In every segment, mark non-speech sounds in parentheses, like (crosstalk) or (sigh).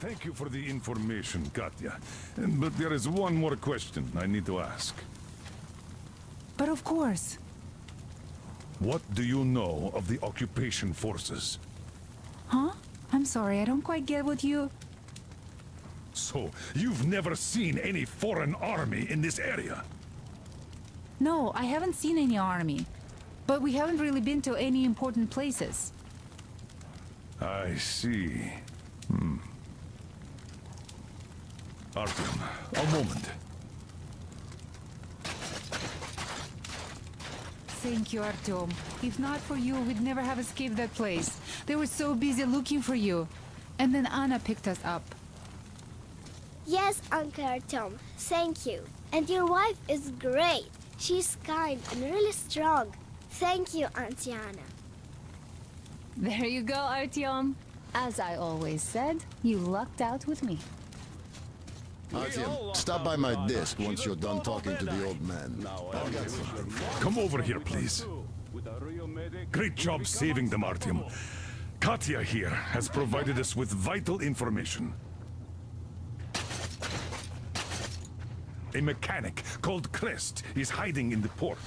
Thank you for the information, Katya. But there is one more question I need to ask. But of course. What do you know of the occupation forces? Huh? I'm sorry, I don't quite get what you... So, you've never seen any foreign army in this area? No, I haven't seen any army. But we haven't really been to any important places. I see. Hmm. Artyom, a moment. Thank you, Artyom. If not for you, we'd never have escaped that place. They were so busy looking for you. And then Anna picked us up. Yes, Uncle Artyom. Thank you. And your wife is great. She's kind and really strong. Thank you, Auntie Anna. There you go, Artyom. As I always said, you lucked out with me. Artyom, stop by my desk once you're done talking to the old man. Come over here, please. Great job saving them, Artyom. Katya here has provided us with vital information. A mechanic called Crest is hiding in the port.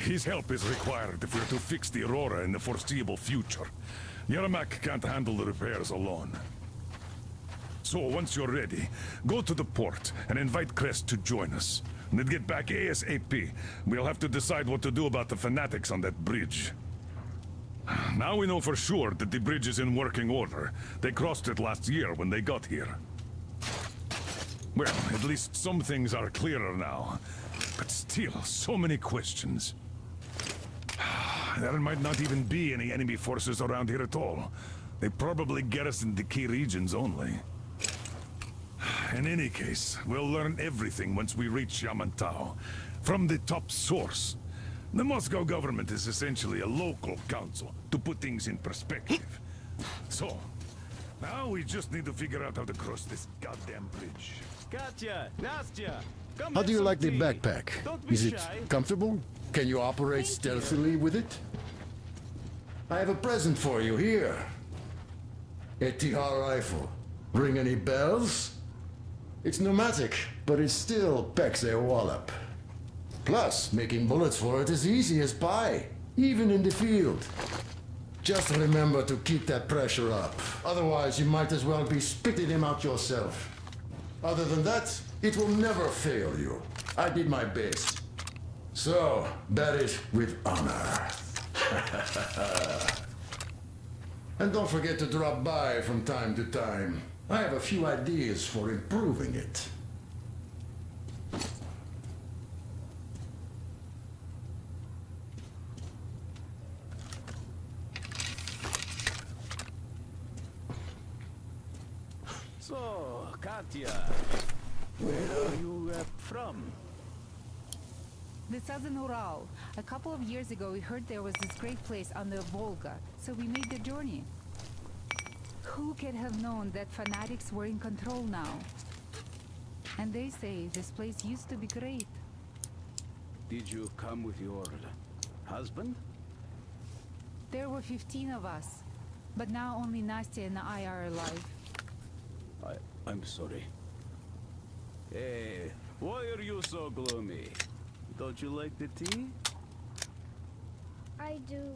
His help is required if we're to fix the Aurora in the foreseeable future. Yermak can't handle the repairs alone. So once you're ready, go to the port and invite Crest to join us. And then get back ASAP. We'll have to decide what to do about the fanatics on that bridge. Now we know for sure that the bridge is in working order. They crossed it last year when they got here. Well, at least some things are clearer now. But still, so many questions. (sighs) There might not even be any enemy forces around here at all. They probably garrison the key regions only. (sighs) In any case, we'll learn everything once we reach Yamantau. From the top source. The Moscow government is essentially a local council, to put things in perspective. (gasps) So, now we just need to figure out how to cross this goddamn bridge. Katya, Nastya, come How do you some like the backpack? Don't Is it comfortable? Can you operate stealthily with it? I have a present for you here. A Tikhar rifle. Ring any bells? It's pneumatic, but it still packs a wallop. Plus, making bullets for it is easy as pie, even in the field. Just remember to keep that pressure up. Otherwise, you might as well be spitting him out yourself. Other than that, it will never fail you. I did my best. So, bear it with honor. (laughs) and don't forget to drop by from time to time. I have a few ideas for improving it. So, Katya, where are you uh, from? The southern Ural. A couple of years ago, we heard there was this great place on the Volga, so we made the journey. Who could have known that fanatics were in control now? And they say this place used to be great. Did you come with your husband? There were 15 of us, but now only Nastya and I are alive. I, I'm sorry. Hey, why are you so gloomy? Don't you like the tea? I do.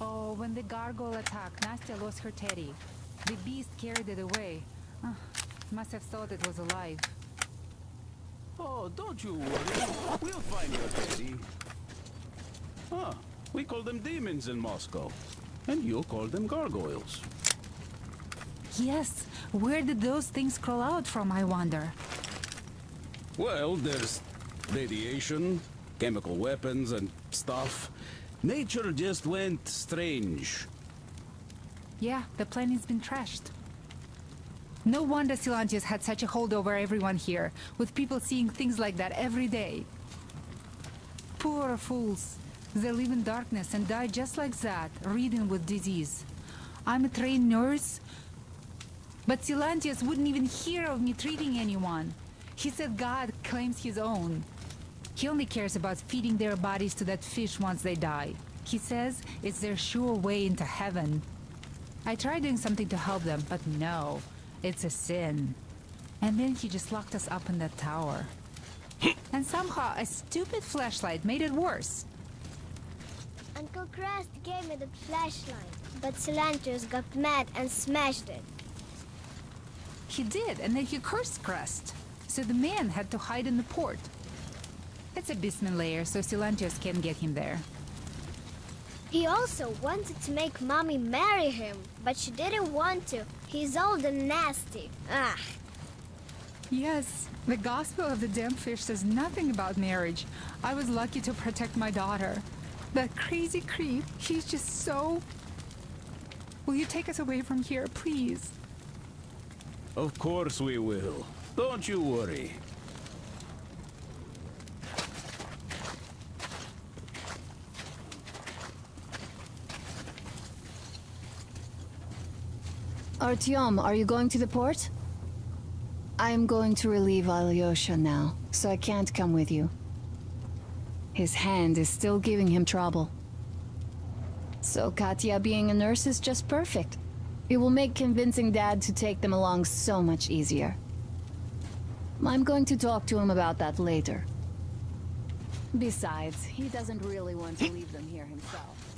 Oh, when the gargoyle attacked, Nastya lost her teddy. The beast carried it away. Ah, must have thought it was alive. Oh, don't you worry. We'll find your teddy. Huh. We call them demons in Moscow. And you call them gargoyles. Yes, where did those things crawl out from, I wonder? Well, there's radiation, chemical weapons, and stuff. Nature just went strange. Yeah, the planet's been trashed. No wonder Silantius had such a hold over everyone here, with people seeing things like that every day. Poor fools. They live in darkness and die just like that, ridden with disease. I'm a trained nurse, but Silantius wouldn't even hear of me treating anyone. He said God claims his own. He only cares about feeding their bodies to that fish once they die. He says it's their sure way into heaven. I tried doing something to help them, but no, it's a sin. And then he just locked us up in that tower. and somehow a stupid flashlight made it worse. Uncle Crest gave me the flashlight, but Silantius got mad and smashed it. He did, and then he cursed Crest. So the man had to hide in the port. It's a basement layer, so Silantius can't get him there. He also wanted to make Mommy marry him, but she didn't want to. He's old and nasty. Ah. Yes, the Gospel of the Damned Fish says nothing about marriage. I was lucky to protect my daughter. That crazy creep, he's just so... Will you take us away from here, please? Of course we will. Don't you worry. Artyom, are you going to the port? I'm going to relieve Alyosha now, so I can't come with you. His hand is still giving him trouble. So Katya being a nurse is just perfect. It will make convincing Dad to take them along so much easier. I'm going to talk to him about that later. Besides, he doesn't really want to leave them here himself.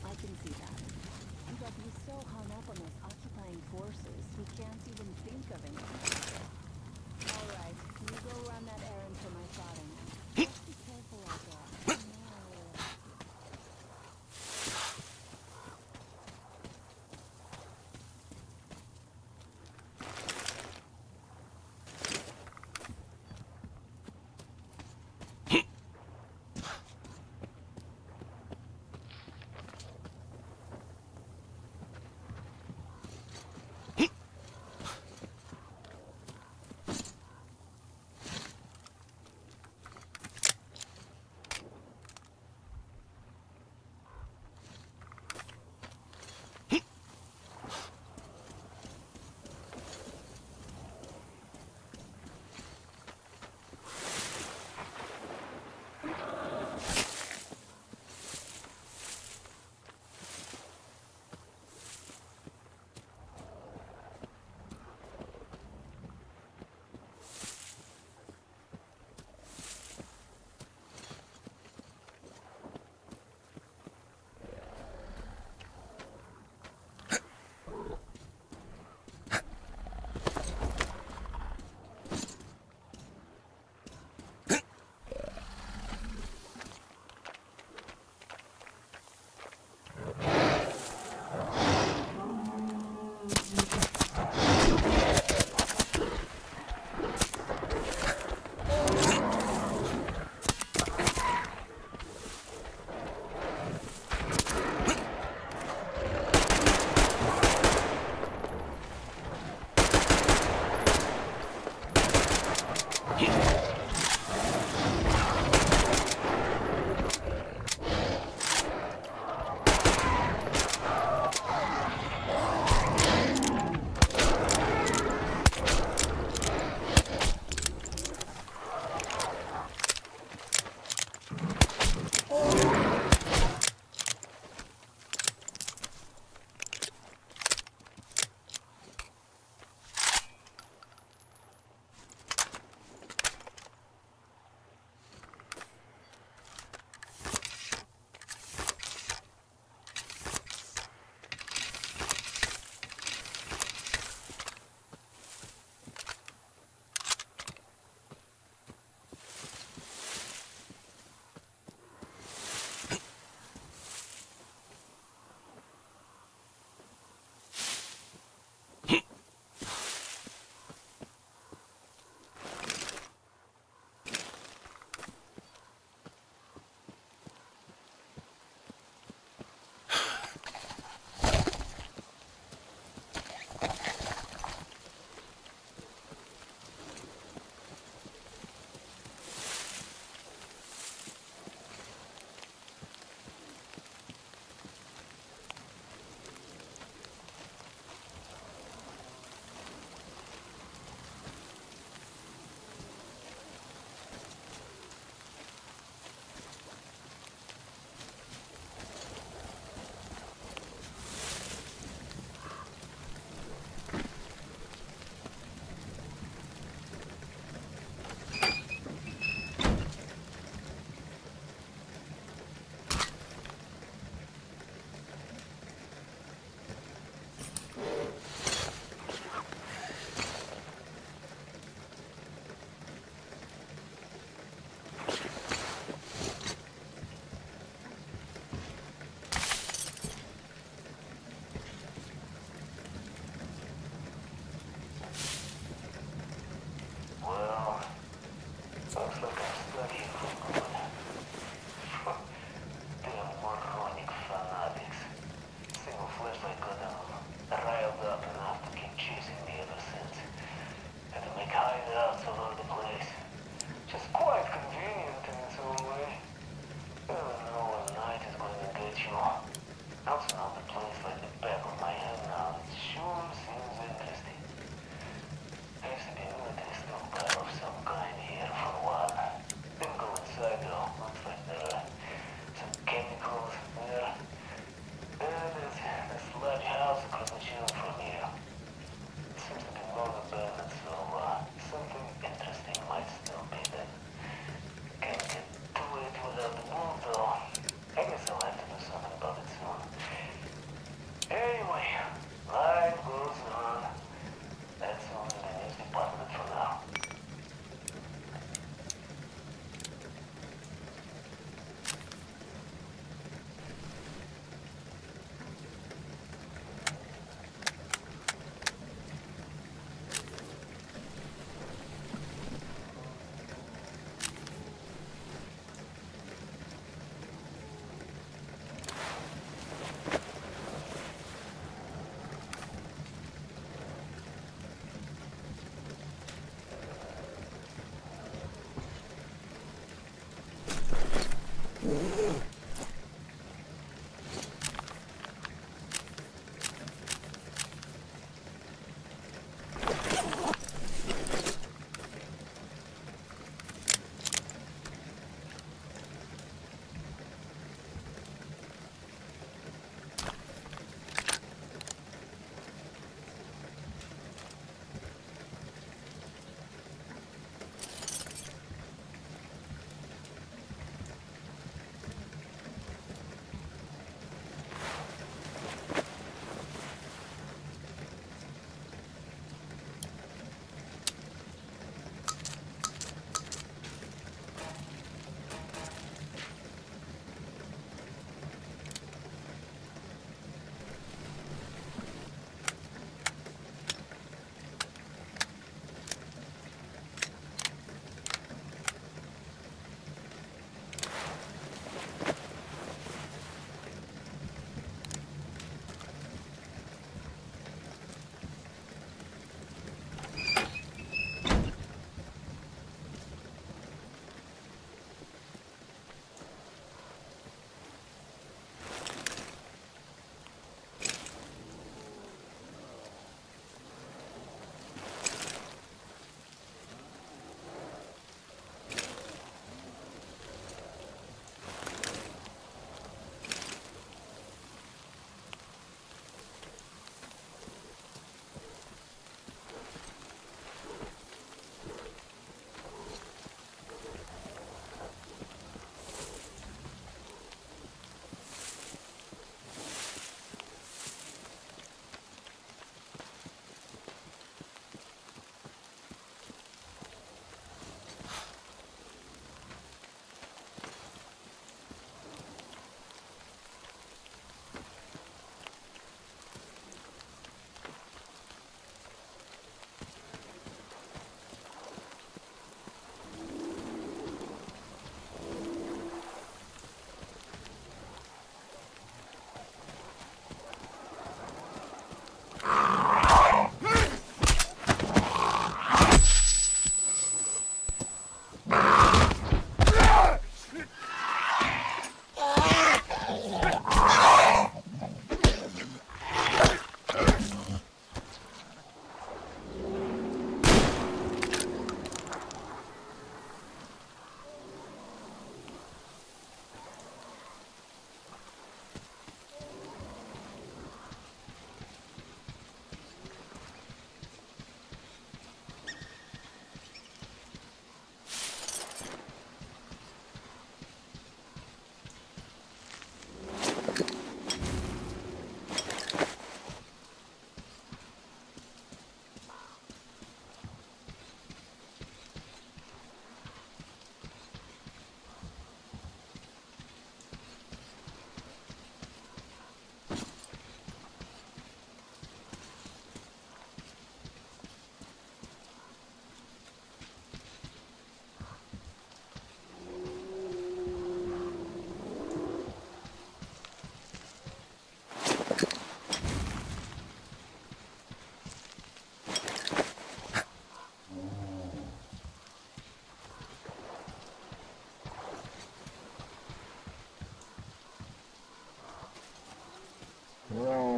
Wow.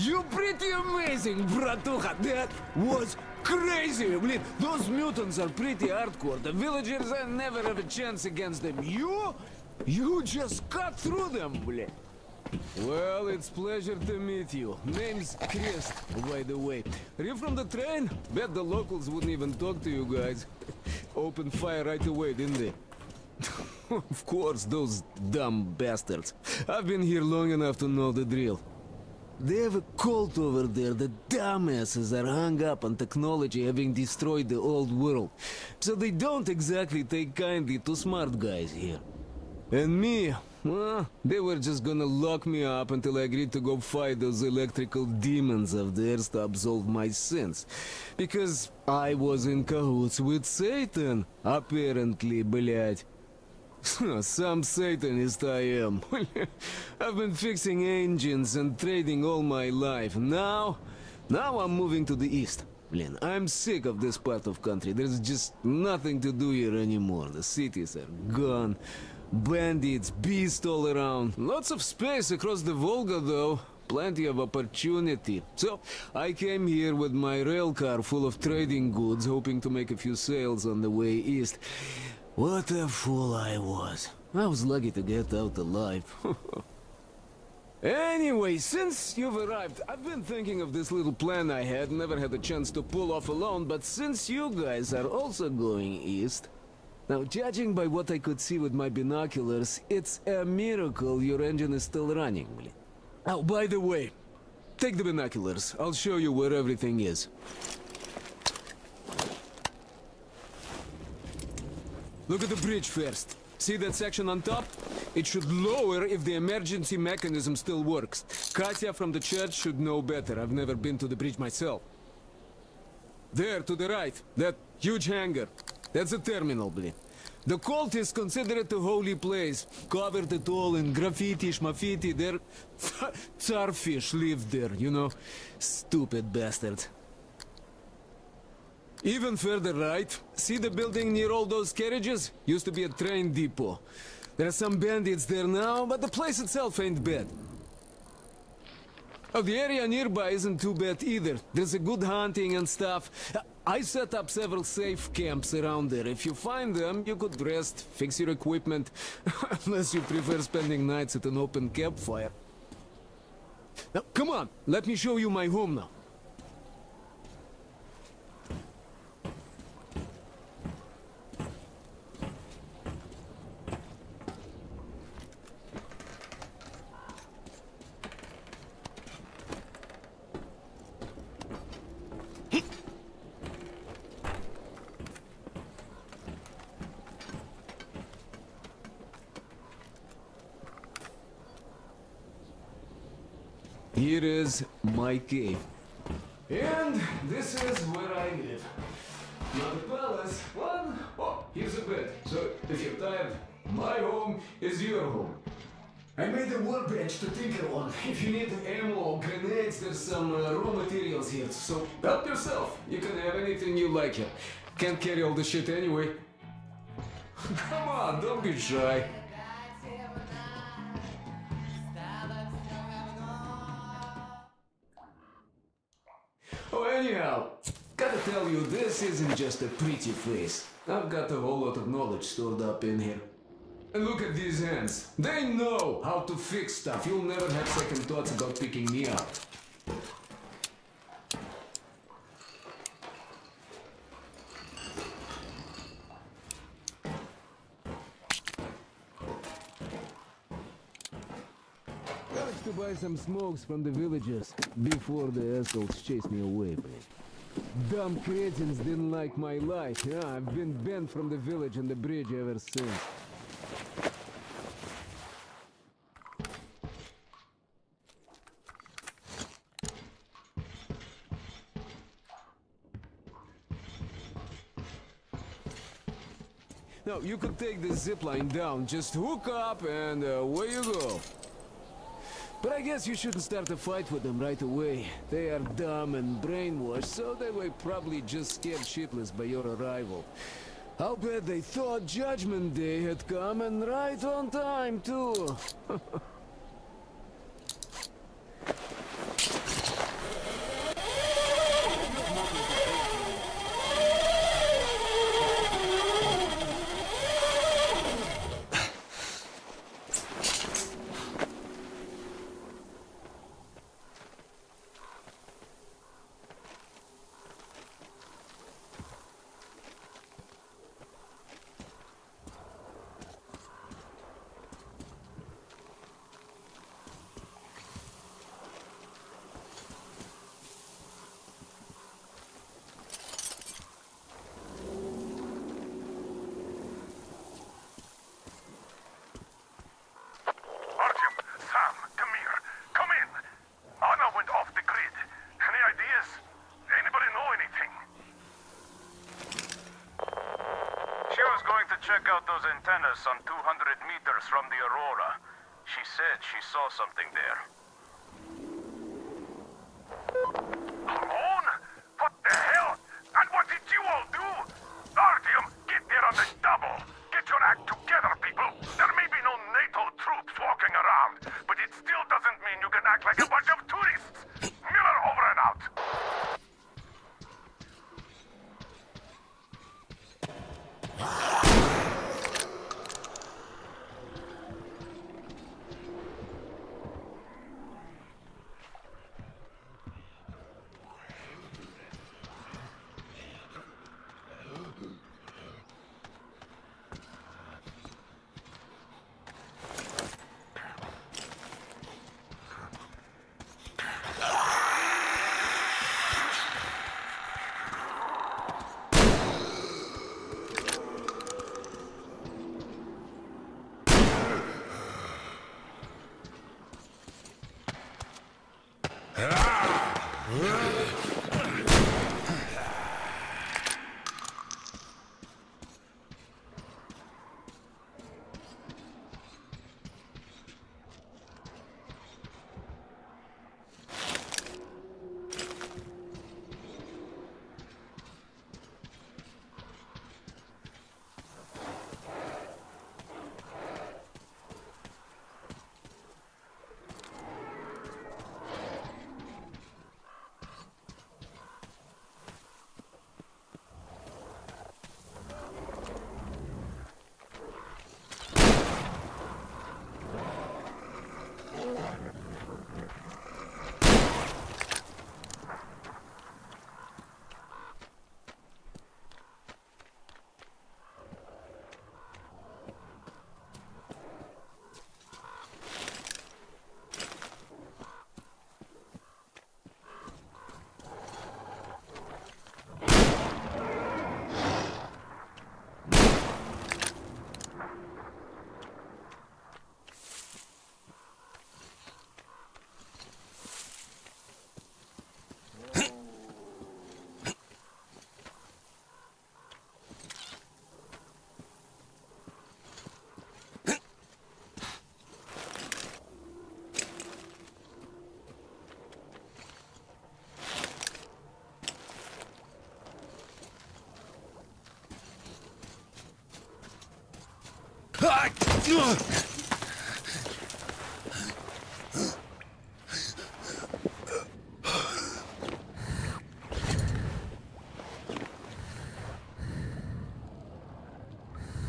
You pretty amazing, bratuха. That was crazy. Блин, those mutants are pretty hardcore. The villagers I never have a chance against them. You? You just cut through them, блин. Well, it's pleasure to meet you. Name's Crest, by the way. Are you from the train? Bet the locals wouldn't even talk to you guys. Open fire right away, didn't they? (laughs) of course, those dumb bastards. I've been here long enough to know the drill. They have a cult over there. The dumbasses are hung up on technology having destroyed the old world. So they don't exactly take kindly to smart guys here. And me, well, they were just gonna lock me up until I agreed to go fight those electrical demons of theirs to absolve my sins. Because I was in cahoots with Satan, apparently, блядь. Some Satanist I am. I've been fixing engines and trading all my life. Now, now I'm moving to the east. Blin, I'm sick of this part of country. There's just nothing to do here anymore. The cities are gone. Bandits, beasts all around. Lots of space across the Volga, though. Plenty of opportunity. So, I came here with my rail car full of trading goods, hoping to make a few sales on the way east. What a fool I was. I was lucky to get out alive. (laughs) anyway, since you've arrived, I've been thinking of this little plan I had, never had a chance to pull off alone, but since you guys are also going east... Now, judging by what I could see with my binoculars, it's a miracle your engine is still running. Oh, by the way, take the binoculars. I'll show you where everything is. Look at the bridge first. See that section on top? It should lower if the emergency mechanism still works. Katya from the church should know better. I've never been to the bridge myself. There, to the right. That huge hangar. That's a terminal, blin. The cult is considered a holy place. Covered it all in graffiti, schmaffiti. There... (laughs) Tsarfish lived there, you know? Stupid bastards. Even further right, see the building near all those carriages? Used to be a train depot. There are some bandits there now, but the place itself ain't bad. Oh, the area nearby isn't too bad either. There's a good hunting and stuff. I set up several safe camps around there. If you find them, you could rest, fix your equipment. (laughs) Unless you prefer spending nights at an open campfire. Now, come on, let me show you my home now. Here is my cave. And this is where I live. Not a palace, one. Oh, here's a bed. So if you're tired, my home is your home. I made a workbench to tinker on. If you need ammo or grenades, there's some uh, raw materials here. So help yourself. You can have anything you like here. Can't carry all the shit anyway. (laughs) Come on, don't be shy. Anyhow, gotta tell you, this isn't just a pretty face. I've got a whole lot of knowledge stored up in here. And look at these hands. They know how to fix stuff. You'll never have second thoughts about picking me up. Managed to buy some smokes from the villagers before the assholes chased me away. Dumb cretins didn't like my life. Yeah, I've been banned from the village and the bridge ever since. No, you could take the zip line down, just hook up and away you go. But I guess you shouldn't start a fight with them right away. They are dumb and brainwashed, so they were probably just scared shitless by your arrival. I'll bet they thought Judgment Day had come and right on time, too. (laughs) out those antennas some 200 meters from the Aurora. She said she saw something there.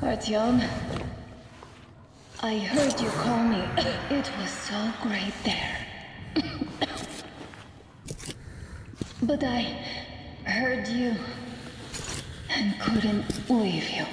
Artyom, I heard you call me. It was so great there. but I heard you and couldn't leave you.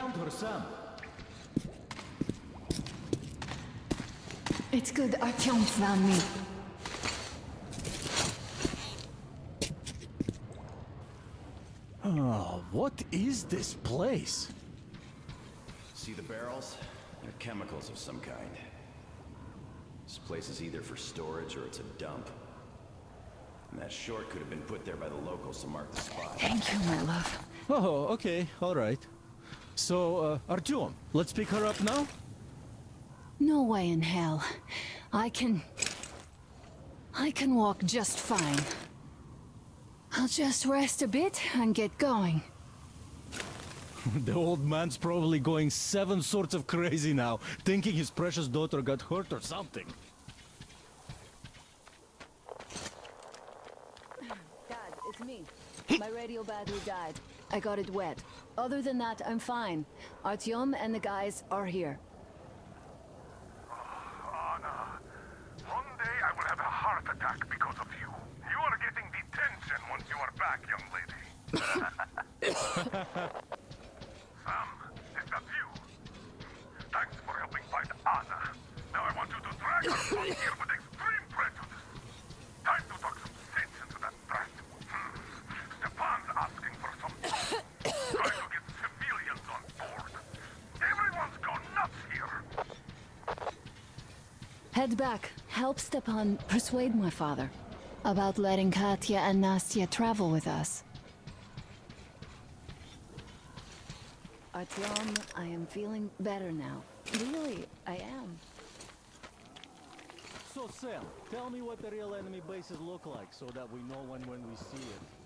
Found her, Sam. It's good Artyom found me. Oh, what is this place? See the barrels? They're chemicals of some kind. This place is either for storage or it's a dump. And that short could have been put there by the locals to mark the spot. Thank you, my love. Oh, okay, all right. So, uh, Artyom, let's pick her up now? No way in hell. I can... I can walk just fine. I'll just rest a bit and get going. (laughs) the old man's probably going seven sorts of crazy now, thinking his precious daughter got hurt or something. Dad, it's me. My radio battery died. I got it wet. Other than that, I'm fine. Artyom and the guys are here. Anna, one day I will have a heart attack because of you. You are getting detention once you are back, young lady. (laughs) Sam, is that you? Thanks for helping find Anna. Now I want you to drag her from here with extreme prejudice. Time to talk some sense into that brat. Hmm. Stepan's asking for some... Try to get civilians on board. Everyone's gone nuts here. Head back. Help Stepan persuade my father about letting Katya and Nastya travel with us. Artyom, I am feeling better now. Really, I am. So, Sam, tell me what the real enemy bases look like so that we know when when we see it.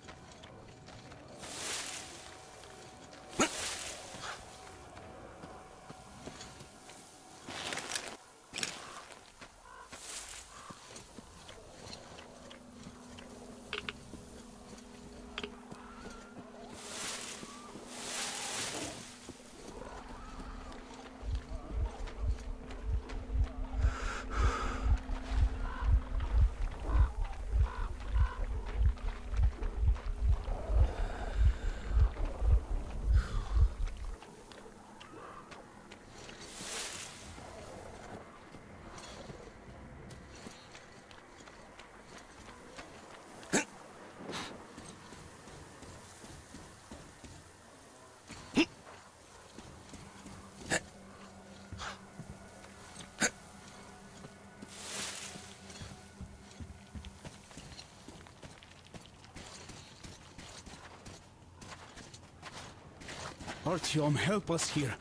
Artyom, help us here.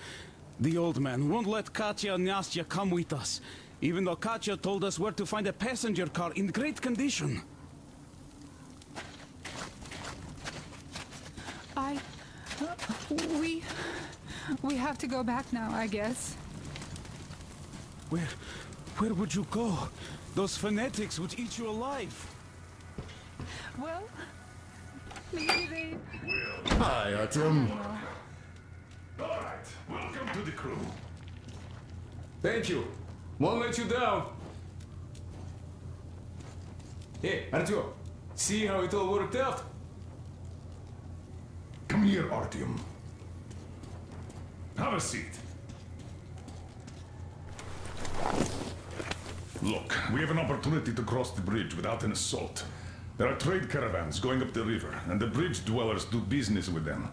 The old man won't let Katya and Nastya come with us, even though Katya told us where to find a passenger car in great condition. I... We... We have to go back now, I guess. Where... where would you go? Those fanatics would eat you alive. Well... Maybe they... Hi, Artyom. All right, welcome to the crew. Thank you. Won't let you down. Hey, Artyom, see how it all worked out? Come here, Artyom. Have a seat. Look, we have an opportunity to cross the bridge without an assault. There are trade caravans going up the river, and the bridge dwellers do business with them.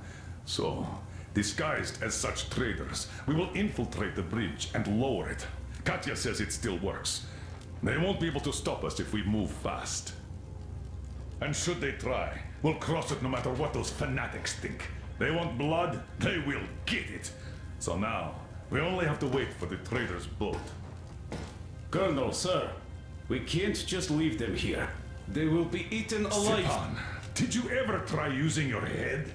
So, disguised as such traders, we will infiltrate the bridge and lower it. Katya says it still works. They won't be able to stop us if we move fast. And should they try, we'll cross it no matter what those fanatics think. They want blood, they will get it. So now, we only have to wait for the trader's boat. Colonel, sir, we can't just leave them here. They will be eaten alive. Stepan, did you ever try using your head?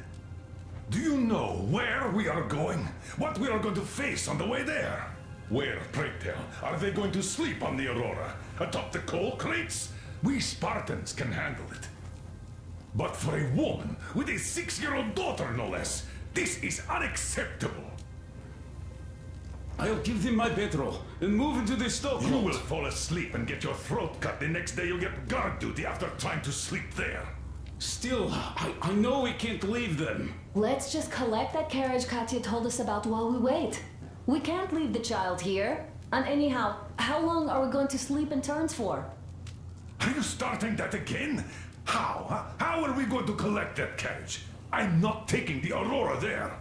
Do you know where we are going? What we are going to face on the way there? Where, pray tell, are they going to sleep on the Aurora? Atop the coal crates? We Spartans can handle it. But for a woman with a six-year-old daughter, no less, this is unacceptable. I'll give them my bedroll and move into the stoke. You will fall asleep and get your throat cut the next day you'll get guard duty after trying to sleep there. Still, I, I know we can't leave them. Let's just collect that carriage Katya told us about while we wait. We can't leave the child here. And anyhow, how long are we going to sleep in turns for? Are you starting that again? How? huh? How are we going to collect that carriage? I'm not taking the Aurora there.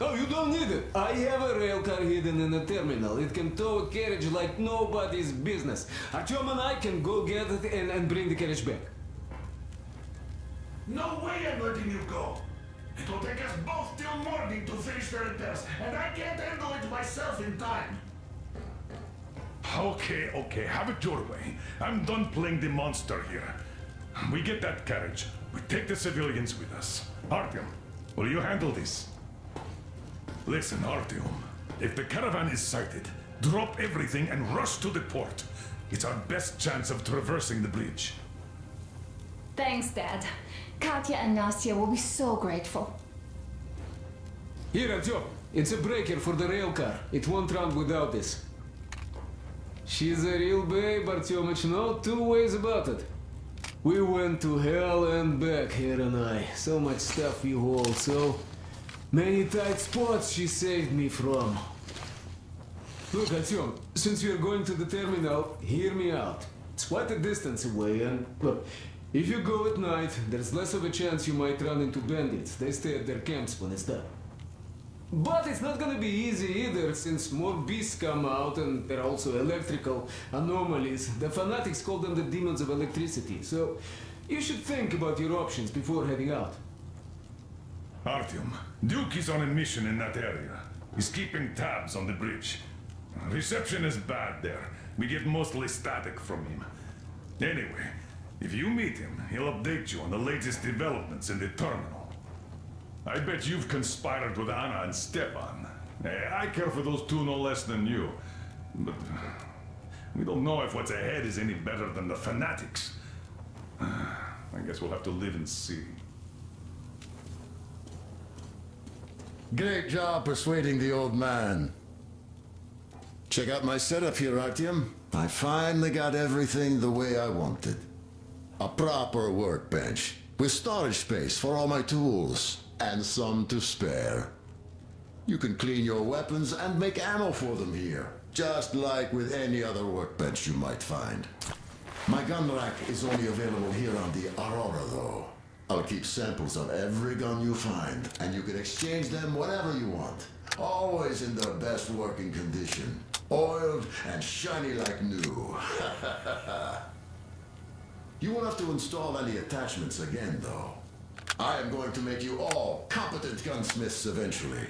Oh, you don't need it. I have a rail car hidden in the terminal. It can tow a carriage like nobody's business. Artyom and I can go get it and, and bring the carriage back. No way I'm letting you go. It will take us both till morning to finish the repairs, and I can't handle it myself in time. Okay, okay, have it your way. I'm done playing the monster here. We get that carriage. We take the civilians with us. Artyom, will you handle this? Listen, Artyom. If the caravan is sighted, drop everything and rush to the port. It's our best chance of traversing the bridge. Thanks, Dad. Katya and Nastya will be so grateful. Here, Artyom. It's a breaker for the rail car. It won't run without this. She's a real babe, Artyomich. No two ways about it. We went to hell and back, her and I. So much stuff we hauled, so many tight spots she saved me from. Look, Artyom, since you're going to the terminal, hear me out. It's quite a distance away, and look, if you go at night, there's less of a chance you might run into bandits. They stay at their camps when it's dark. But it's not gonna be easy either, since more beasts come out and there are also electrical anomalies. The fanatics call them the demons of electricity, so you should think about your options before heading out. Artyom, Duke is on a mission in that area. He's keeping tabs on the bridge. Reception is bad there. We get mostly static from him. Anyway, if you meet him, he'll update you on the latest developments in the terminal. I bet you've conspired with Anna and Stepan. Eh, I care for those two no less than you. But we don't know if what's ahead is any better than the fanatics. (sighs) I guess we'll have to live and see. Great job persuading the old man. Check out my setup here, Artyom. I finally got everything the way I wanted. A proper workbench, with storage space for all my tools, and some to spare. You can clean your weapons and make ammo for them here, just like with any other workbench you might find. My gun rack is only available here on the Aurora, though. I'll keep samples of every gun you find, and you can exchange them whenever you want. Always in their best working condition. Oiled and shiny like new. (laughs) you won't have to install any attachments again, though. I am going to make you all competent gunsmiths eventually.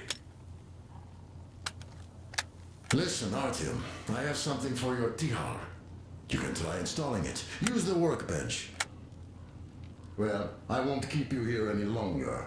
Listen, Artyom, I have something for your Tikhar. You can try installing it. Use the workbench. Well, I won't keep you here any longer.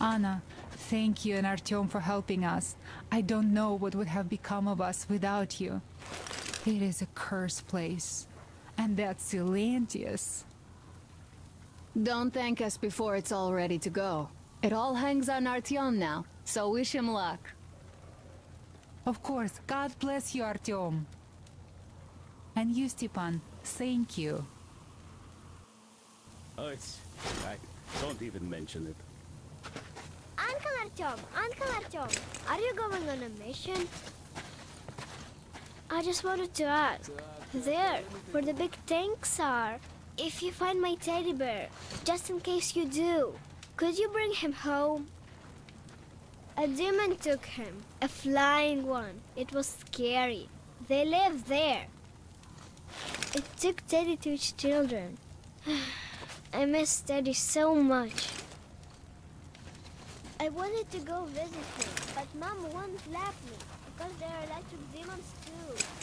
Anna, thank you and Artyom for helping us. I don't know what would have become of us without you. It is a cursed place. And that's Silantius. Don't thank us before it's all ready to go. It all hangs on Artyom now, so wish him luck. Of course, God bless you, Artyom. And you, Stepan, thank you. Oh, it's... I don't even mention it. Artyom, Uncle Artyom, are you going on a mission? I just wanted to ask. There, where the big tanks are. If you find my teddy bear, just in case you do, could you bring him home? A demon took him, a flying one. It was scary. They live there. It took Teddy to its children. (sighs) I miss Teddy so much. I wanted to go visit him, but Mom won't let me because there are electric demons too.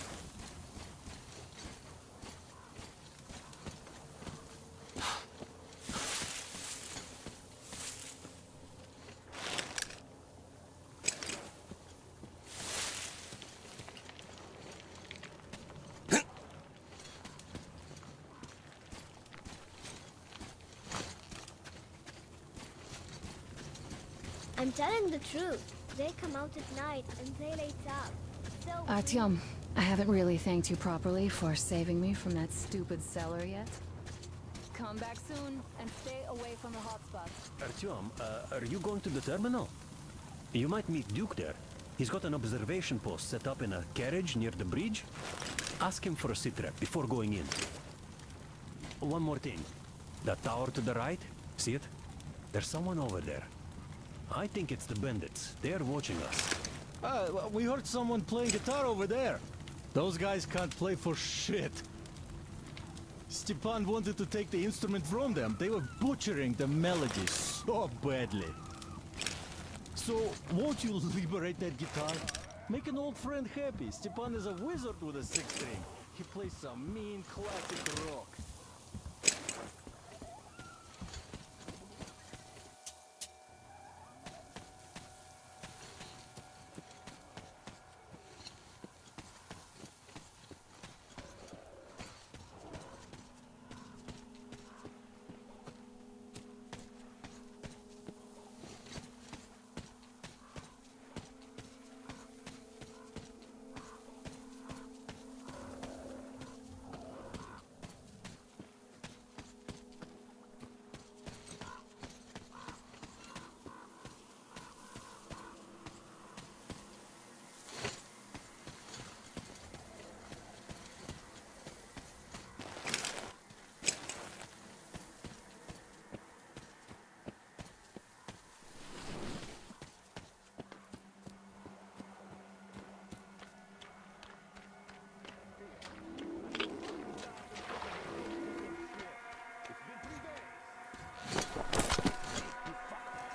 Telling the truth. They come out at night and they light up. So Artyom, I haven't really thanked you properly for saving me from that stupid cellar yet. Come back soon and stay away from the hotspots. Artyom, uh, are you going to the terminal? You might meet Duke there. He's got an observation post set up in a carriage near the bridge. Ask him for a sit rep before going in. One more thing. That tower to the right, see it? There's someone over there. I think it's the bandits. They're watching us. Uh, we heard someone playing guitar over there. Those guys can't play for shit. Stepan wanted to take the instrument from them. They were butchering the melody so badly. So, won't you liberate that guitar? Make an old friend happy. Stepan is a wizard with a six string. He plays some mean classic rock.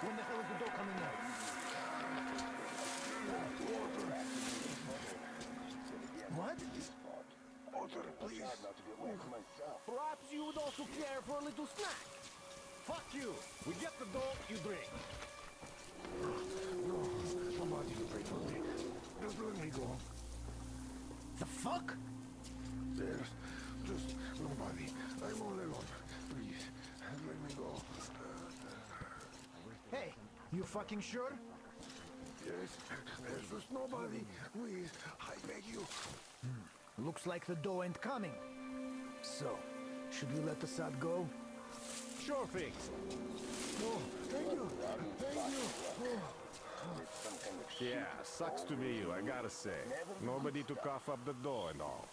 When the hell is the door coming out? What? Otter, please. Perhaps you would also care for a little snack. Fuck you. We get the dough, you drink. No, nobody to pray for me. Just let me go. The fuck? There's just nobody. I'm all alone. Please, let me go. Hey, you fucking sure? Yes, there's just nobody. Please, I beg you. Looks like the dough ain't coming. So, should we let the Assad go? Sure thing. Oh, thank you. Thank you. Oh. Yeah, sucks to be you, I gotta say. Nobody to cough up the dough and all.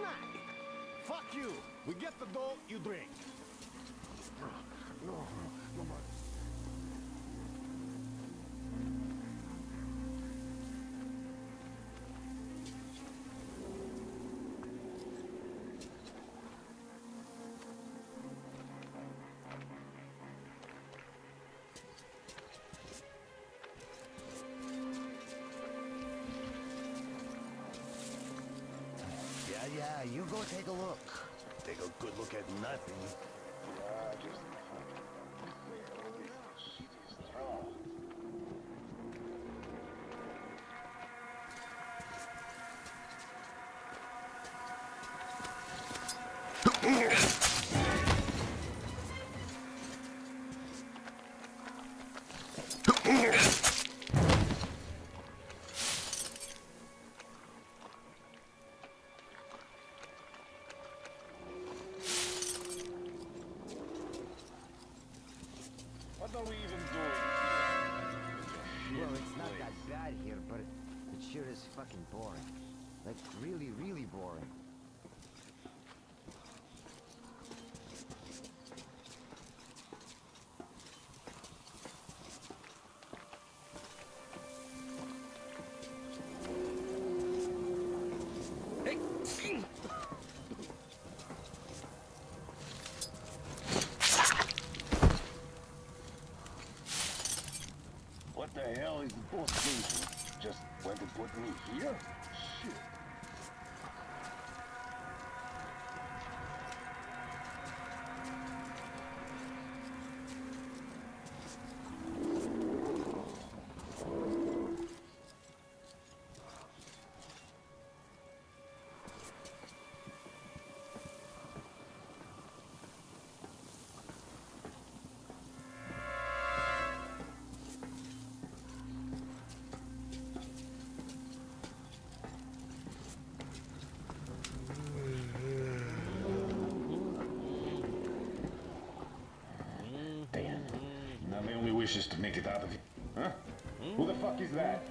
Snack. Fuck you. We get the dough, you drink. Yeah, yeah, you go take a look. Take a good look at nothing. What are we even doing Well, it's not that bad here, but it sure is fucking boring. Like, really, really boring. To put me here? Now my only wish is to make it out of here. Huh? Who the fuck is that?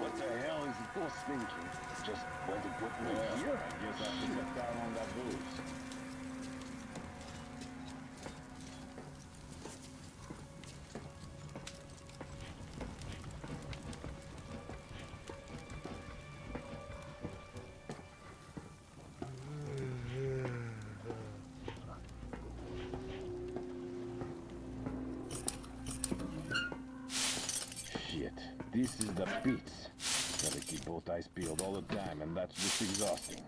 What the hell is the thinking? Just want to put me here? I guess I should cut down on that booze. Both eyes peeled all the time, and that's just exhausting.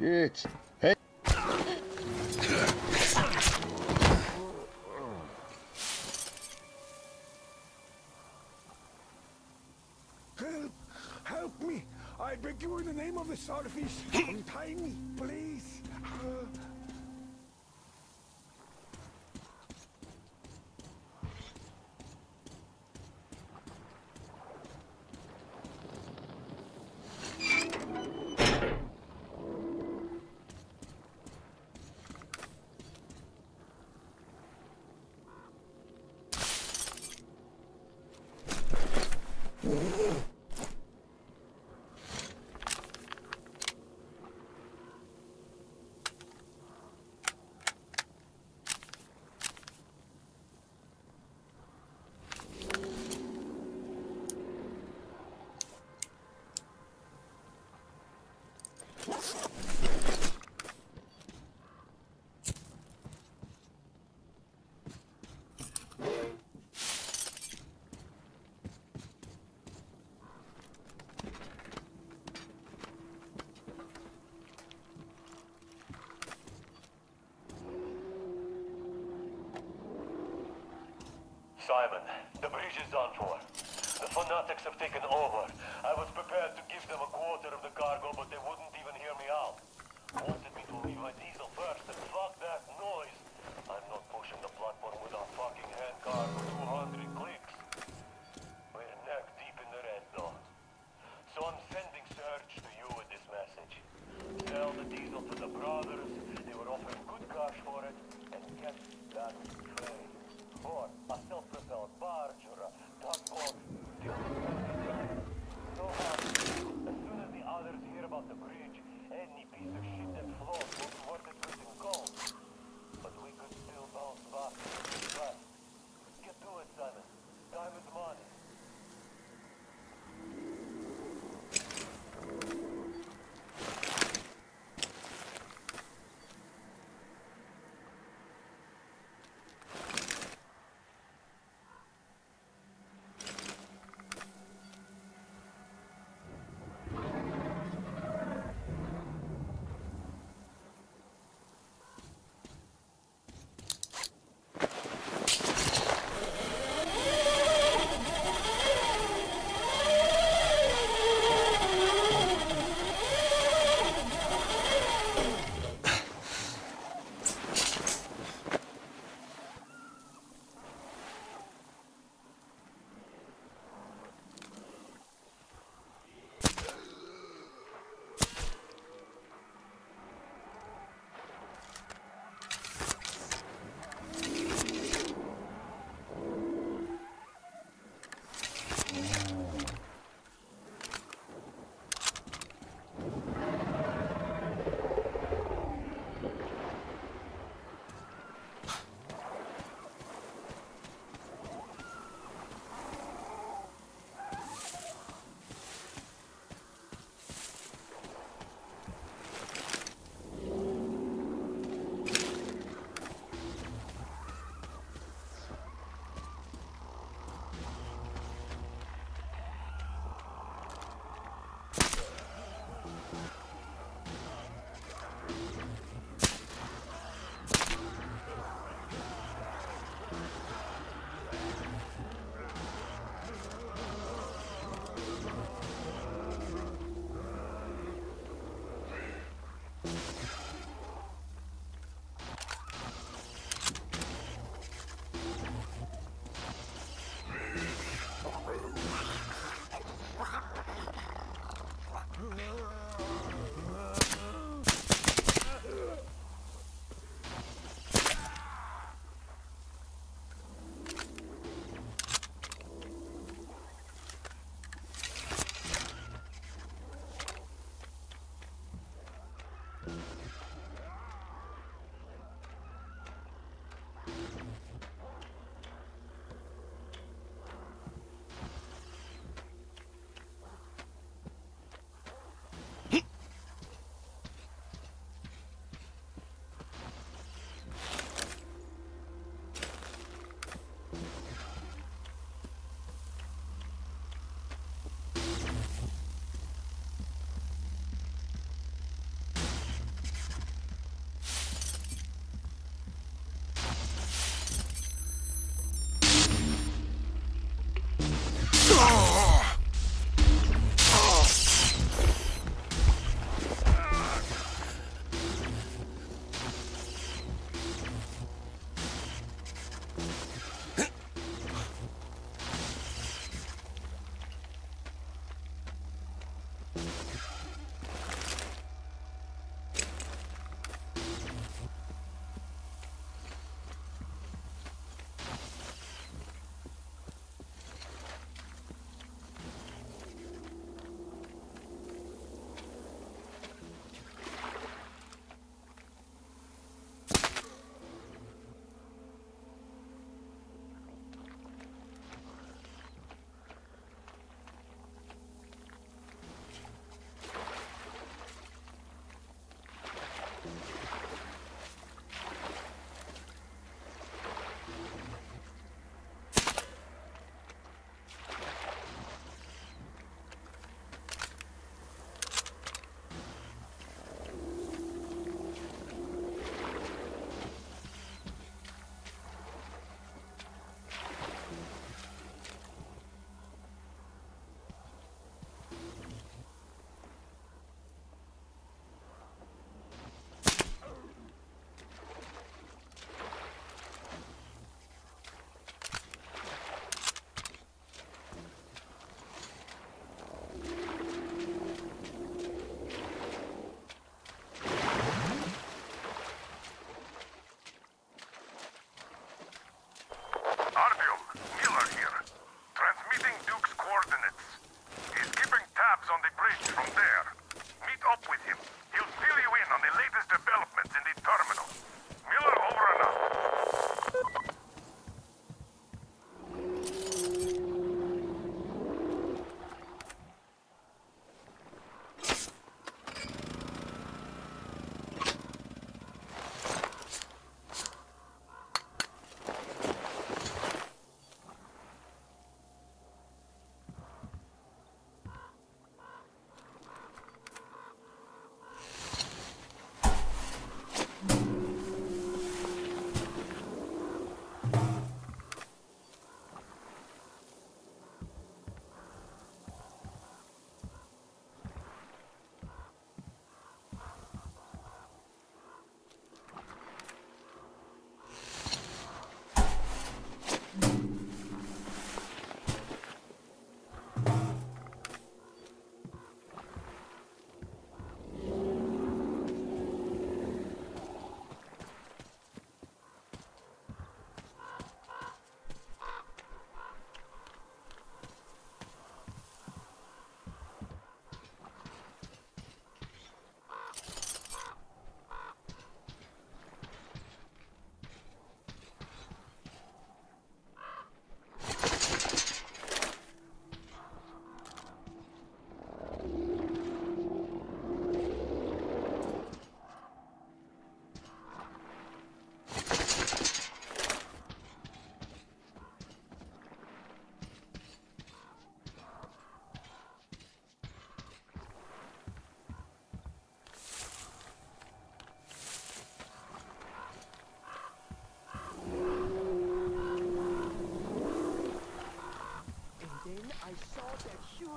Shit. Hey. help! Help me! I beg you in the name of the Tsar Fish! Untie me, please! Uh, Simon, the bridge is done for. The fanatics have taken over. I was prepared to give them a quarter of the cargo, but they wouldn't even hear me out. Wanted me to leave my diesel first, and fuck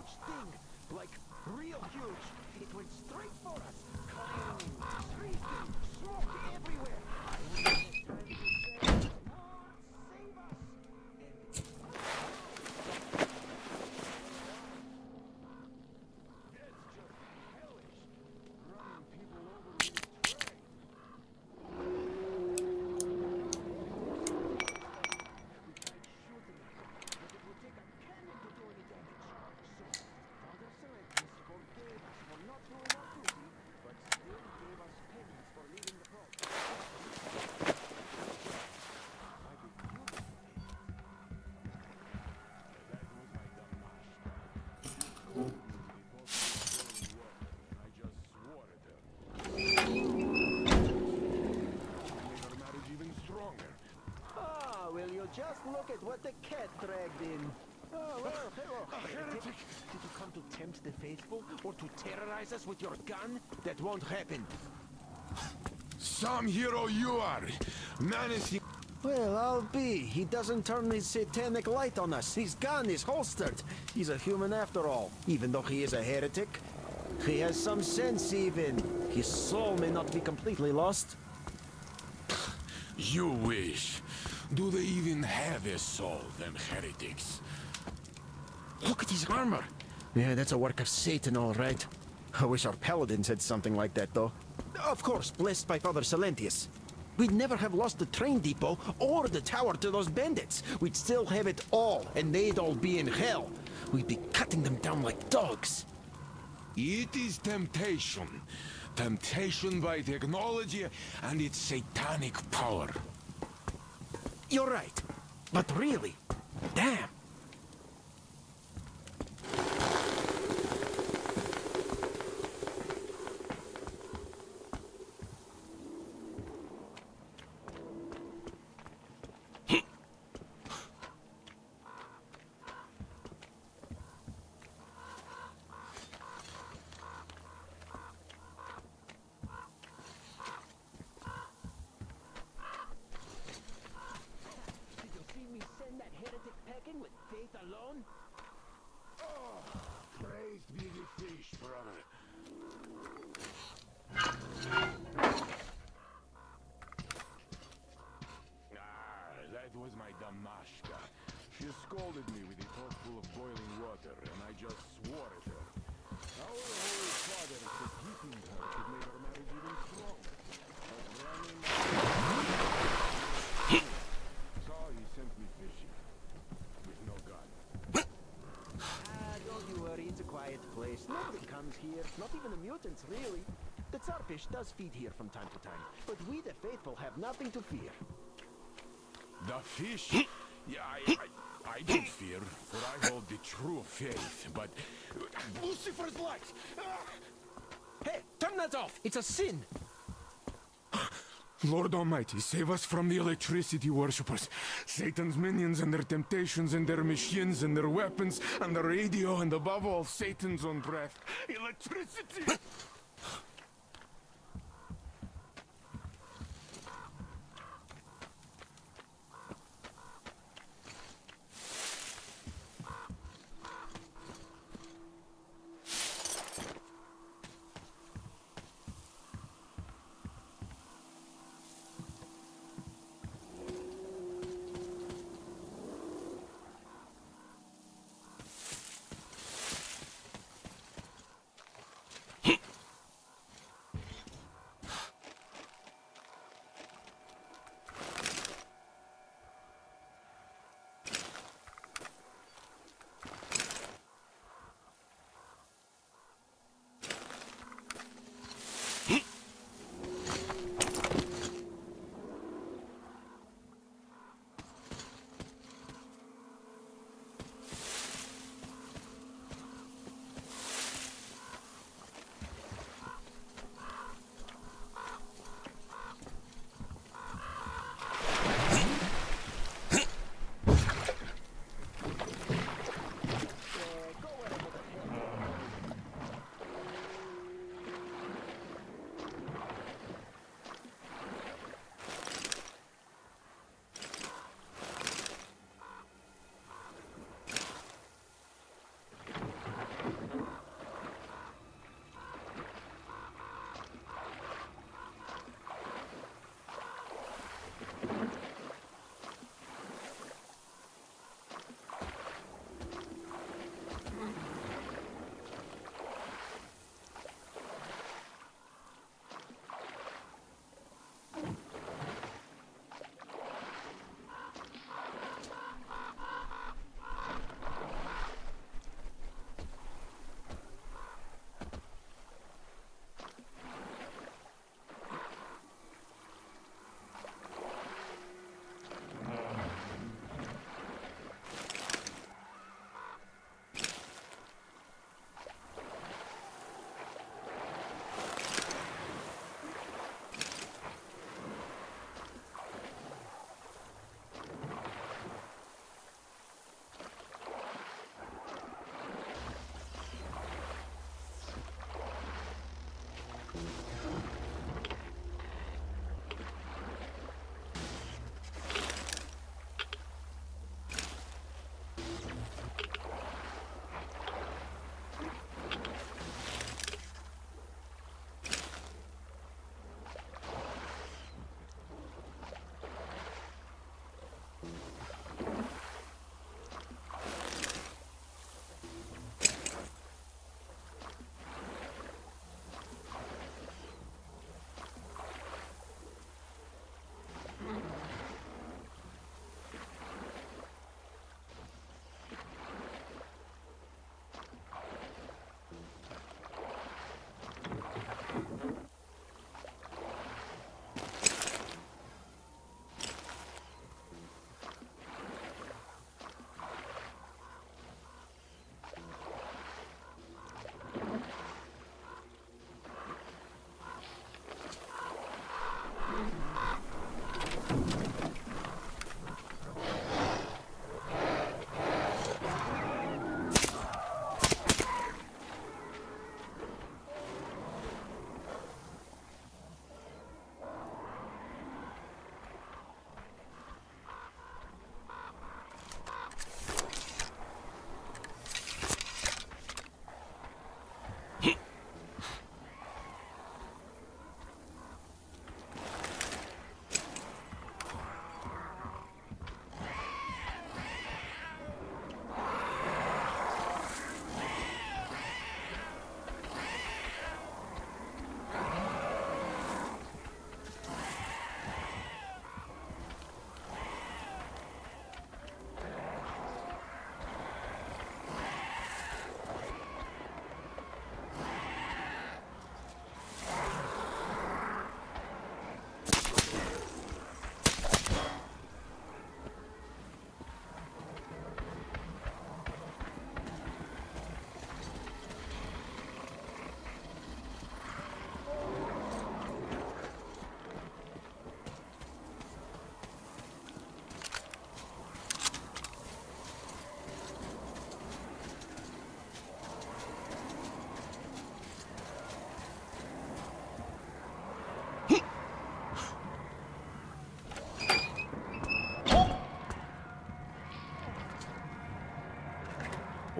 huge thing. Like, real huge. It went straight for us. Just look at what the cat dragged in. Oh, well, hello. (laughs) Oh, oh. A heretic. Did, you come to tempt the faithful or to terrorize us with your gun? That won't happen. Some hero you are. Man is... Well, I'll be. He doesn't turn his satanic light on us. His gun is holstered. He's a human after all, even though he is a heretic. He has some sense, even. His soul may not be completely lost. You wish. Do they even have a soul, them heretics? Look at his armor. Yeah, that's a work of Satan, all right. I wish our paladins had something like that, though. Of course, blessed by Father Silantius. We'd never have lost the train depot or the tower to those bandits. We'd still have it all, and they'd all be in hell. We'd be cutting them down like dogs. It is temptation. Temptation by technology and its satanic power. You're right. But really, damn. Did you see me send that heretic packing with faith alone? Oh, praised be the fish, brother. Ah, that was my Damashka. She scolded me with a pot full of boiling water, and I just swore at her. Our Holy Father said keeping her could make our marriage even stronger. But running... so he sent me fishing. With no gun. Ah, don't you worry, it's a quiet place. Nobody comes here, not mutants, really. The Tsarfish does feed here from time to time, but we the faithful have nothing to fear. The fish? (clears throat) yeah, I, I, I don't (clears throat) fear, for I hold the true faith, but... Lucifer's light! Ah! Hey, turn that off! It's a sin! Lord Almighty, save us from the electricity worshippers. Satan's minions and their temptations and their machines and their weapons and the radio and above all, Satan's own breath. Electricity! (laughs)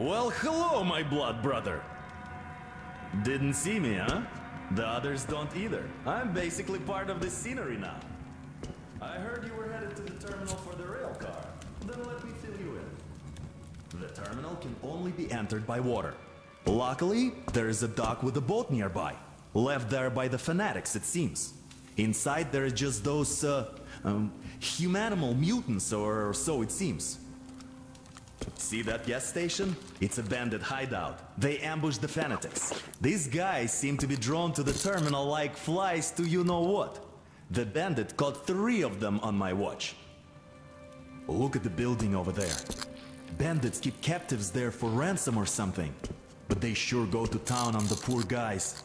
Well, hello, my blood brother. Didn't see me, huh? The others don't either. I'm basically part of the scenery now. I heard you were headed to the terminal for the rail car. Then let me fill you in. The terminal can only be entered by water. Luckily, there is a dock with a boat nearby. Left there by the fanatics, it seems. Inside, there are just those, uh, um, humanimal mutants, or so it seems. See that gas station? It's a bandit hideout. They ambushed the fanatics. These guys seem to be drawn to the terminal like flies to you know what. The bandit caught three of them on my watch. Look at the building over there. Bandits keep captives there for ransom or something. But they sure go to town on the poor guys.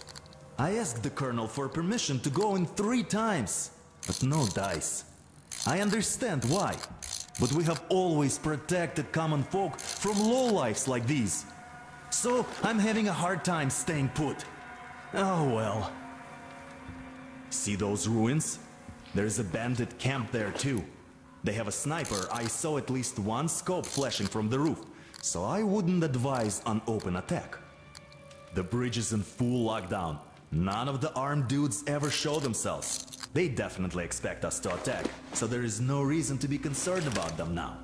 I asked the colonel for permission to go in three times, but no dice. I understand why, but we have always protected common folk from lowlifes like these. So I'm having a hard time staying put. Oh well. See those ruins? There's a bandit camp there too. They have a sniper. I saw at least one scope flashing from the roof, so I wouldn't advise an open attack. The bridge is in full lockdown. None of the armed dudes ever show themselves. They definitely expect us to attack, so there is no reason to be concerned about them now.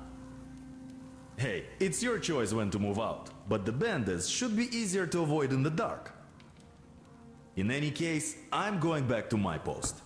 Hey, it's your choice when to move out, but the bandits should be easier to avoid in the dark. In any case, I'm going back to my post.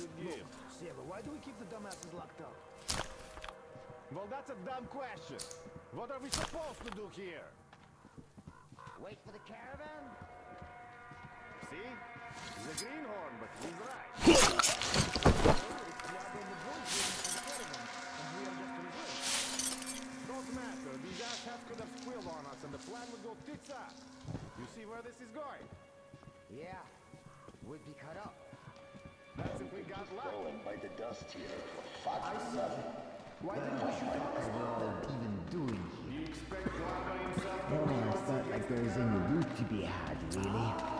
What's the game? Yeah, but why do we keep the dumbasses locked up? Well, that's a dumb question. What are we supposed to do here? Wait for the caravan? See? He's a greenhorn, but he's right. (laughs) Don't matter. These asshats could have squealed on us and the plan would go tits up. You see where this is going? Yeah, we'd be cut up. That's if we. Going by the dust here. I see. Why didn't we shoot up as well even doing here? You expect Glava himself to Oh, it's not like there's any loot to be had, really.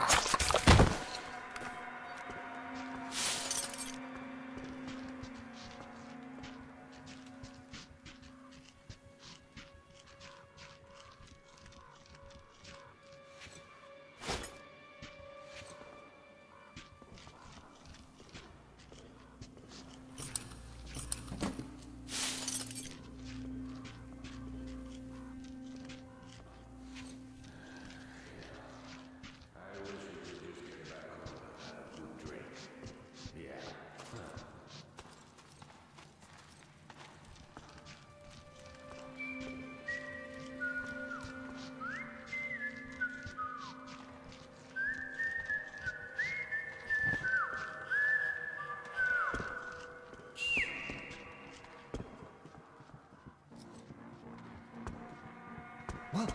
Well,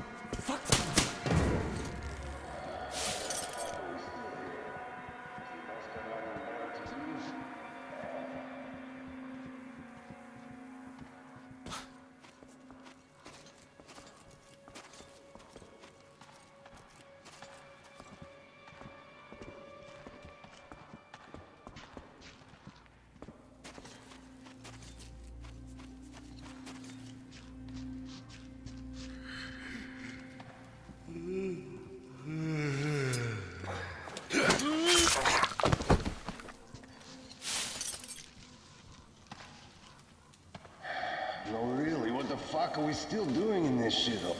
the fuck are we still doing in this shithole?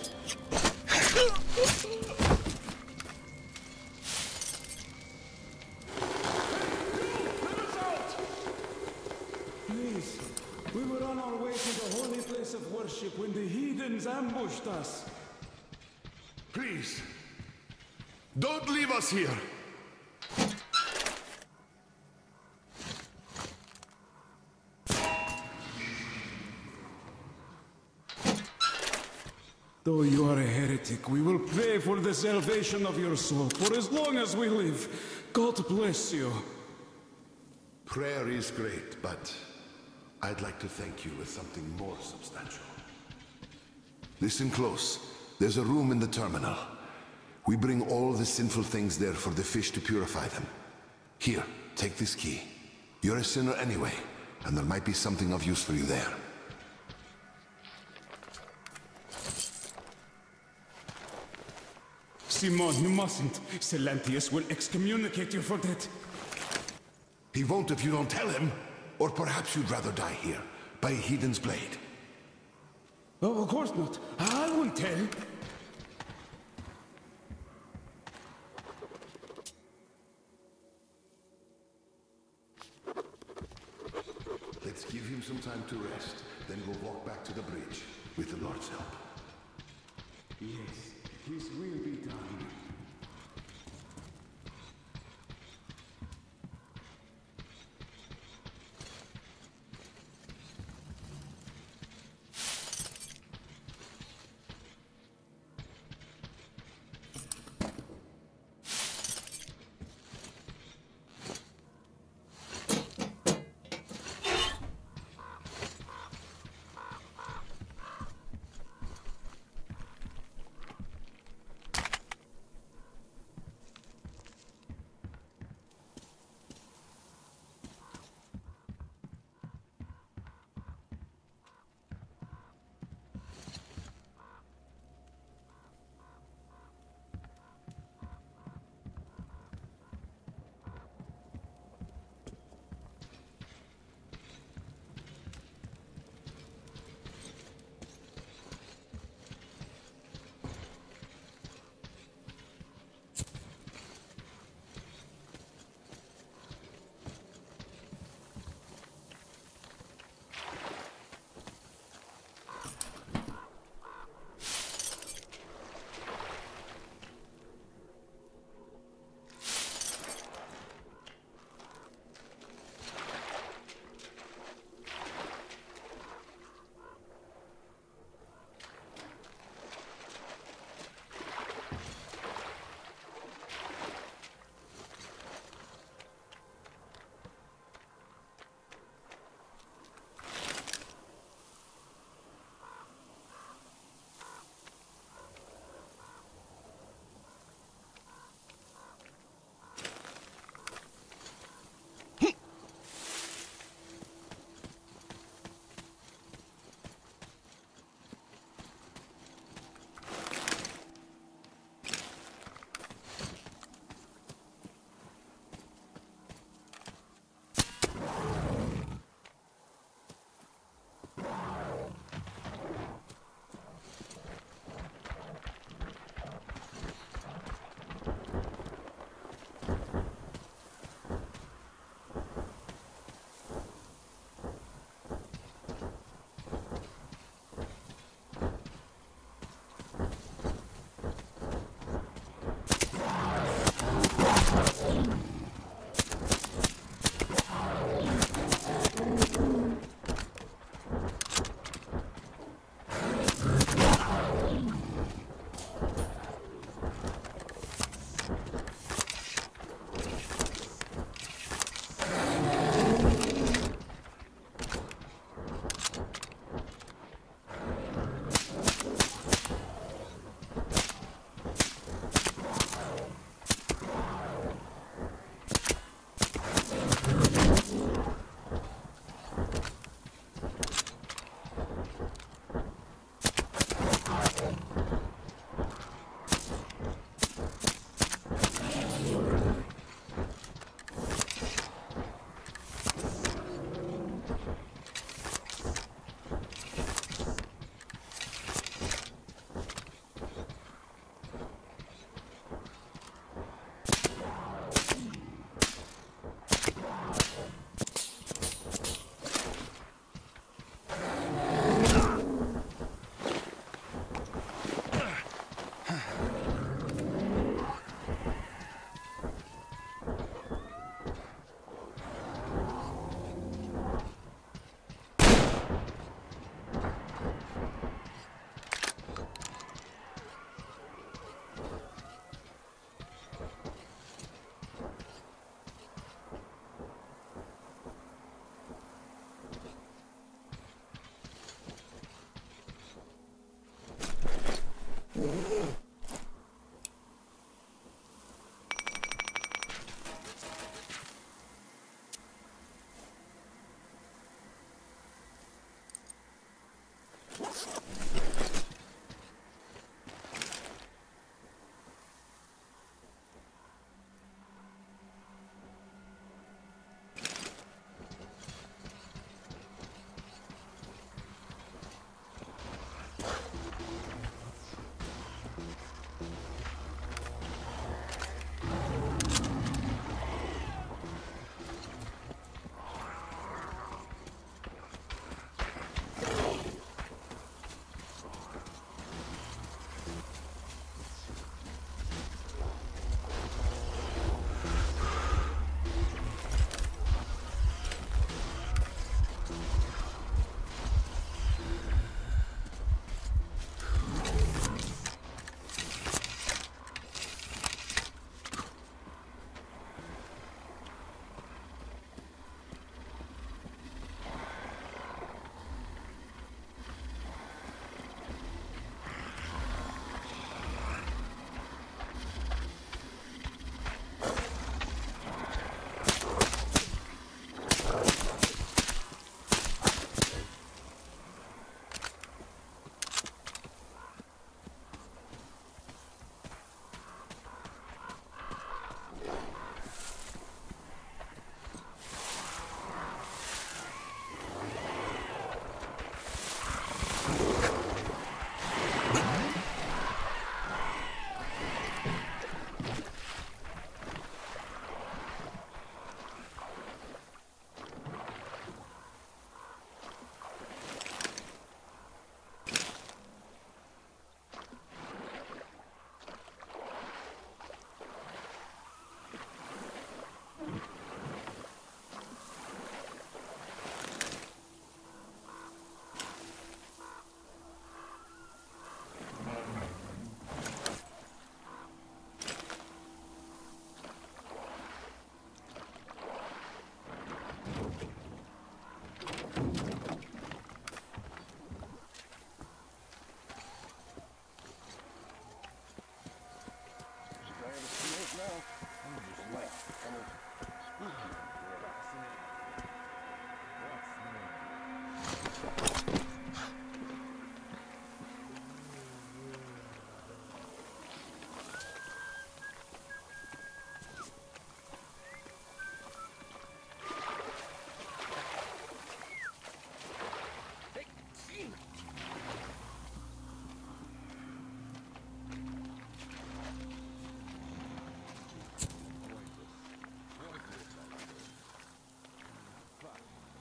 Please, we were on our way to the holy place of worship when the heathens ambushed us. Please, don't leave us here. Though you are a heretic, we will pray for the salvation of your soul for as long as we live. God bless you. Prayer is great, but I'd like to thank you with something more substantial. Listen close. There's a room in the terminal. We bring all the sinful things there for the fish to purify them. Here, take this key. You're a sinner anyway, and there might be something of use for you there. Simon, you mustn't. Silantius will excommunicate you for that. He won't if you don't tell him. Or perhaps you'd rather die here, by a heathen's blade. Oh, of course not. I won't tell. Let's give him some time to rest, then we'll walk back to the bridge, with the Lord's help. Yes, his will be done.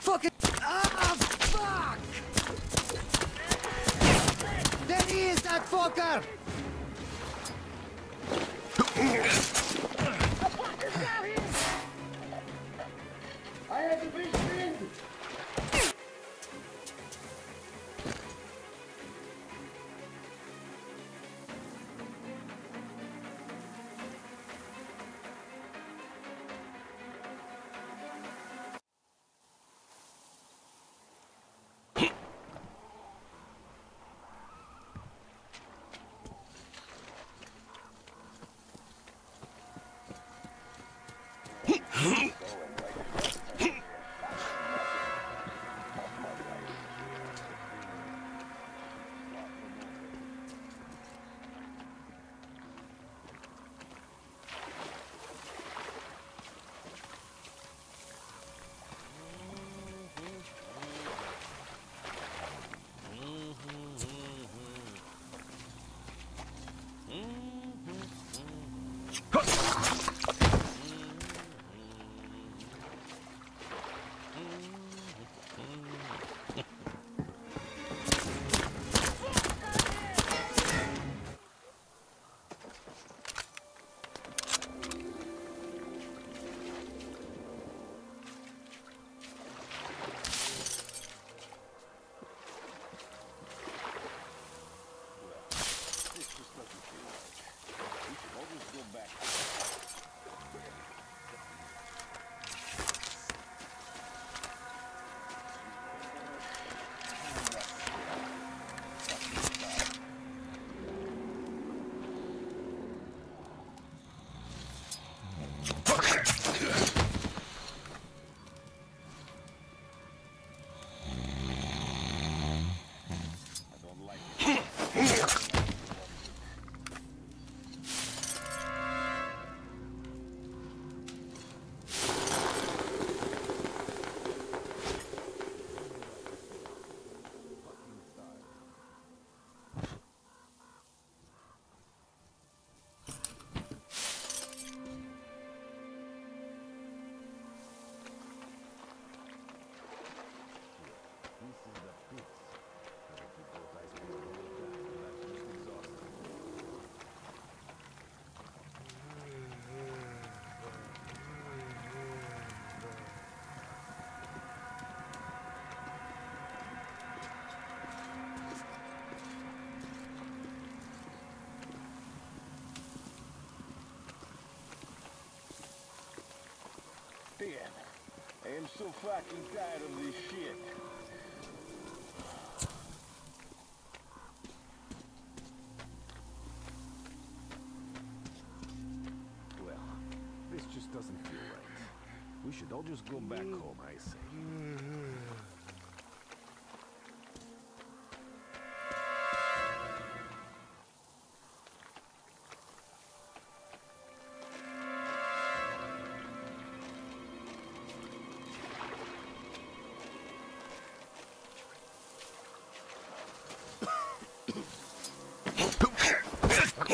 Fucking. Ah, fuck! There he is, that fucker! I had to be. I am so fucking tired of this shit. Well, this just doesn't feel right. We should all just go back home,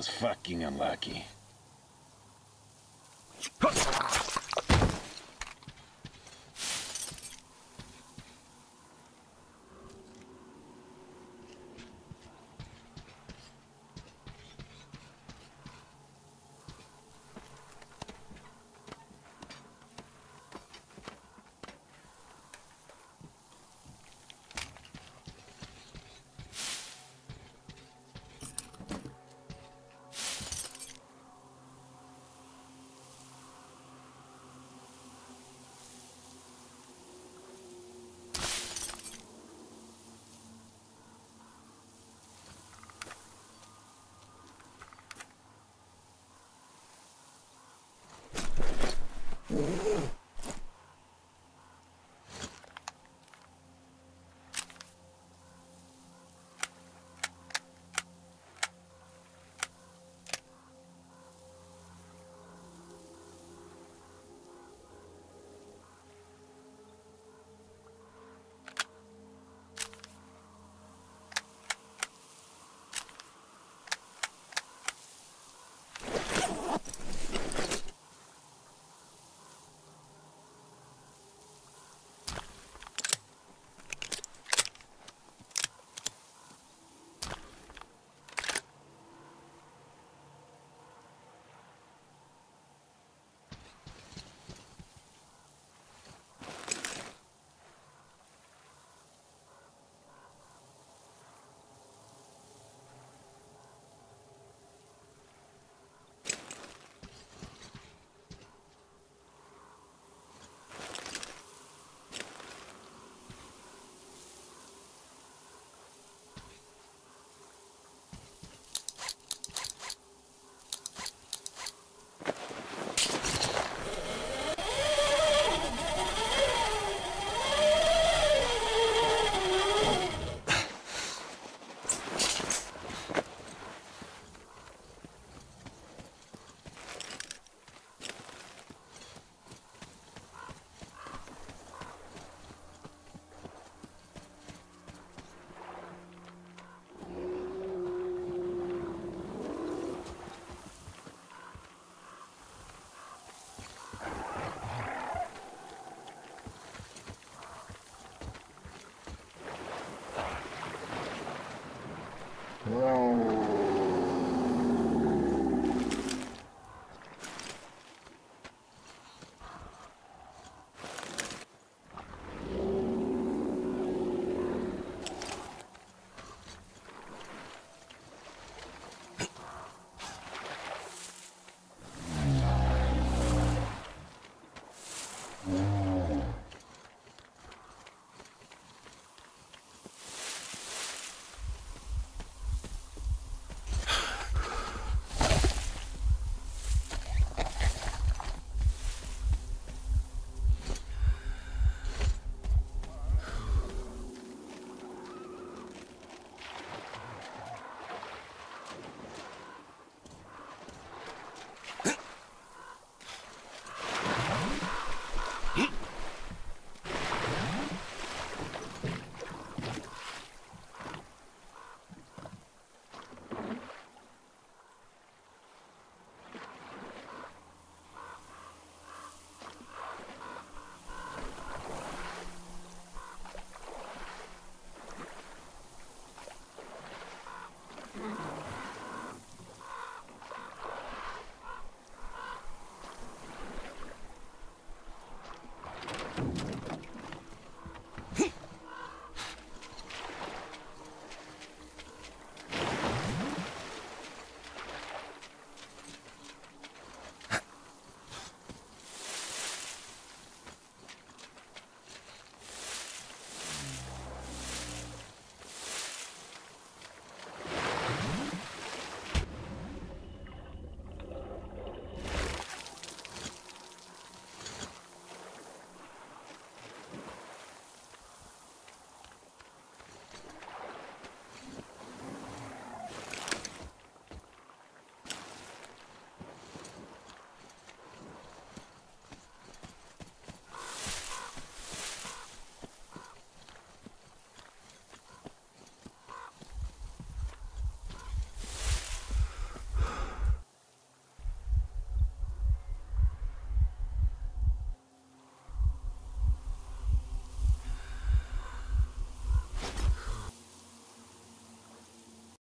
was fucking unlucky. Ugh.